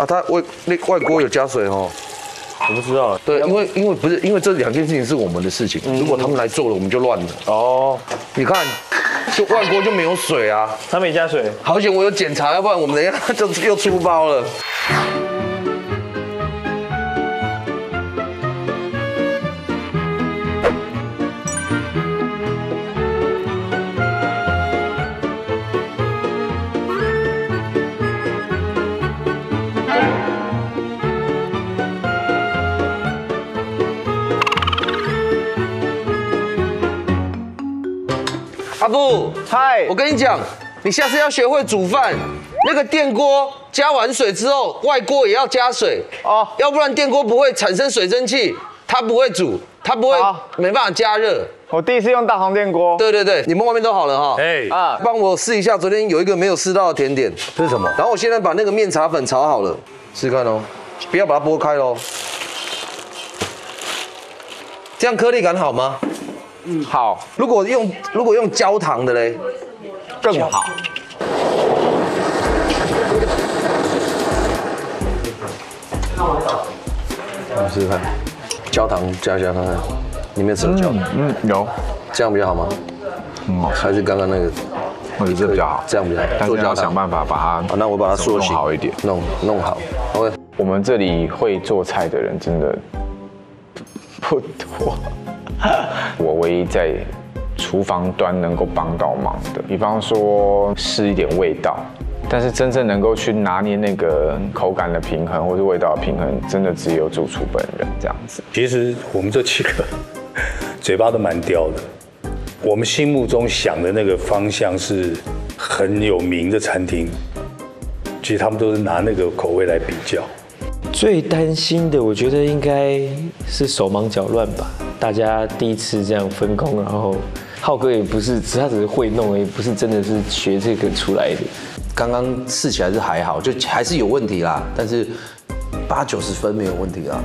啊，它外那外锅有加水哦。我不知道。对，因为因为不是因为这两件事情是我们的事情，如果他们来做了，我们就乱了。哦，你看，就外锅就没有水啊。他没加水。好险我有检查，要不然我们等一下 就又出包了。阿布，嗨我跟你讲，你下次要学会煮饭，那个电锅加完水之后，外锅也要加水哦哦，要不然电锅不会产生水蒸气，它不会煮，它不会好没办法加热。我第一次用大红电锅。对对对，你们外面都好了哈。哎，啊，帮我试一下，昨天有一个没有试到的甜点，这是什么？然后我现在把那个面茶粉炒好了，试试看哦，不要把它剥开喽。这样颗粒感好吗？好，如果用如果用焦糖的嘞，更好。你试试看，焦糖加一下看看，里面是有焦。糖，嗯，有，这样比较好吗？嗯，还是刚刚那个？我觉得这比较好，这样比较好。但是要想办法把它，好，那我把它缩弄形好一点。弄弄好。OK，我们这里会做菜的人真的不多，我唯一在厨房端能够帮到忙的，比方说试一点味道，但是真正能够去拿捏那个口感的平衡或者味道的平衡，真的只有主厨本人这样子。其实我们这七个嘴巴都蛮刁的，我们心目中想的那个方向是很有名的餐厅，其实他们都是拿那个口味来比较。最担心的，我觉得应该是手忙脚乱吧。大家第一次这样分工，然后浩哥也不是，他只是会弄，也不是真的是学这个出来的。刚刚试起来是还好，就还是有问题啦，但是八九十分没有问题啦。